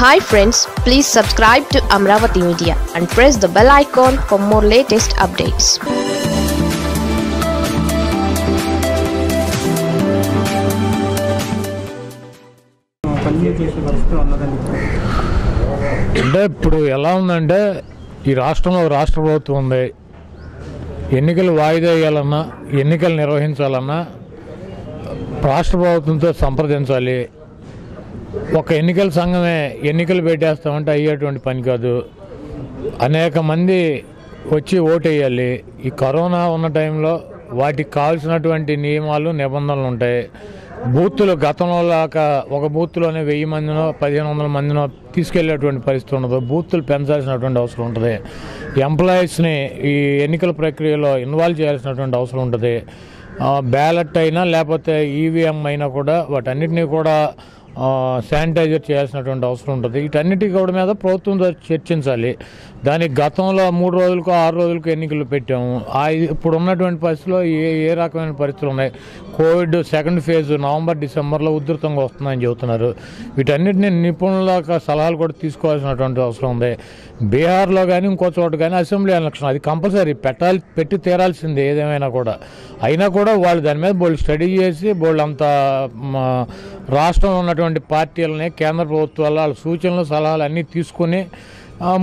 Hi friends please subscribe to Amaravati media and press the bell icon for more latest updates అంటే ఇప్పుడు ఎలా ఉందంటే ఈ రాష్ట్రంలో రాష్ట్ర ప్రభుత్వం ఉంది. ఎన్నికలు వాయిదా వేయాలన్నా ఎన్నికలు నిర్వహించాలన్నా రాష్ట్ర ప్రభుత్వంతో సంప్రదించాలి. ఒక ఎన్నికల సంఘమే ఎన్నికలు పెట్టేస్తామంటే అయ్యేటువంటి పని కాదు. అనేక మంది వచ్చి ఓటేయాలి. ఈ కరోనా ఉన్న టైంలో వాటికి కావాల్సినటువంటి నియమాలు నిబంధనలు ఉంటాయి. బూతులు గతంలో లాగా ఒక బూత్లోనే వెయ్యి మందినో పదిహేను వందల మందినో తీసుకెళ్ళేటువంటి పరిస్థితి ఉండదు. బూత్లు పెంచాల్సినటువంటి అవసరం ఉంటుంది. ఎంప్లాయీస్ని ఈ ఎన్నికల ప్రక్రియలో ఇన్వాల్వ్ చేయాల్సినటువంటి అవసరం ఉంటుంది. బ్యాలెట్ అయినా లేకపోతే ఈవీఎం అయినా కూడా వాటన్నిటినీ కూడా శానిటైజర్ చేయాల్సినటువంటి అవసరం ఉంటుంది. వీటన్నిటి కూడా మీద ప్రభుత్వం చర్చించాలి. దానికి గతంలో మూడు రోజులకు ఆరు రోజులకు ఎన్నికలు పెట్టాము. ఆ ఇప్పుడు ఉన్నటువంటి పరిస్థితిలో ఏ ఏ రకమైన పరిస్థితులు ఉన్నాయి? కోవిడ్ సెకండ్ ఫేజ్ నవంబర్ డిసెంబర్లో ఉధృతంగా వస్తుందని చెబుతున్నారు. వీటన్నిటిని నిపుణుల యొక్క సలహాలు కూడా తీసుకోవాల్సినటువంటి అవసరం ఉంది. బీహార్లో కానీ ఇంకో చోట కానీ అసెంబ్లీ ఎలక్షన్ అది కంపల్సరీ. పెట్టాలి పెట్టి తీరాల్సిందే ఏదేమైనా కూడా. అయినా కూడా వాళ్ళు దాని మీద బోళ్ళు స్టడీ చేసి బోళ్ళు అంత రాష్ట్రంలో ఉన్నటువంటి పార్టీలని కేంద్ర ప్రభుత్వాలు వాళ్ళ సూచనలు సలహాలు అన్నీ తీసుకుని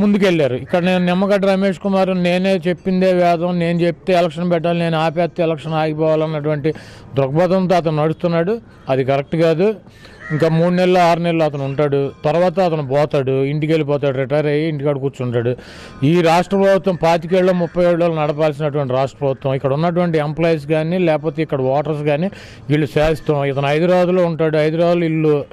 ముందుకెళ్ళారు. ఇక్కడ నేను నిమ్మగడ్డ రమేష్ కుమార్ నేనే చెప్పిందే వేదం నేను చెప్తే ఎలక్షన్ పెట్టాలి నేను ఆపేస్తే ఎలక్షన్ ఆగిపోవాలన్నటువంటి దృక్పథంతో అతను నడుస్తున్నాడు. అది కరెక్ట్ కాదు. ఇంకా మూడు నెలలు ఆరు నెలలు అతను ఉంటాడు. తర్వాత అతను పోతాడు. ఇంటికి వెళ్ళిపోతాడు. రిటైర్ అయ్యి ఇంటికాడ కూర్చుంటాడు. ఈ రాష్ట్ర ప్రభుత్వం పాతికేళ్ళు ముప్పై ఏళ్ళు నడపాల్సినటువంటి రాష్ట్ర ప్రభుత్వం. ఇక్కడ ఉన్నటువంటి ఎంప్లాయీస్ కానీ లేకపోతే ఇక్కడ ఓటర్స్ కానీ వీళ్ళు శాస్త్రం ఇతను హైదరాబాద్లో ఉంటాడు. హైదరాబాద్ ఇల్లు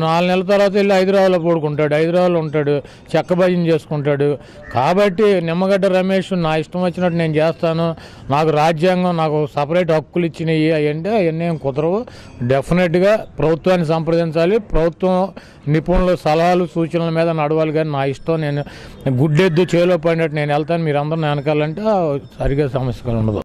నాలుగు నెలల తర్వాత వెళ్ళి హైదరాబాద్లో పడుకుంటాడు. హైదరాబాద్లో ఉంటాడు. చెక్క భజన చేసుకుంటాడు. కాబట్టి నిమ్మగడ్డ రమేష్ నా ఇష్టం వచ్చినట్టు నేను చేస్తాను. నాకు రాజ్యాంగం నాకు సపరేట్ హక్కులు ఇచ్చినాయి అంటే అవన్నీ ఏం కుదరవు. డెఫినెట్గా ప్రభుత్వం ప్రభుత్వాన్ని సంప్రదించాలి. ప్రభుత్వం నిపుణుల సలహాలు సూచనల మీద నడవాలి కానీ నా ఇష్టం. నేను గుడ్డెద్దు చేలో పడినట్టు నేను వెళ్తాను. మీరు అందరూ వెనకాలంటే సరిగ్గా సమస్యలు ఉండదు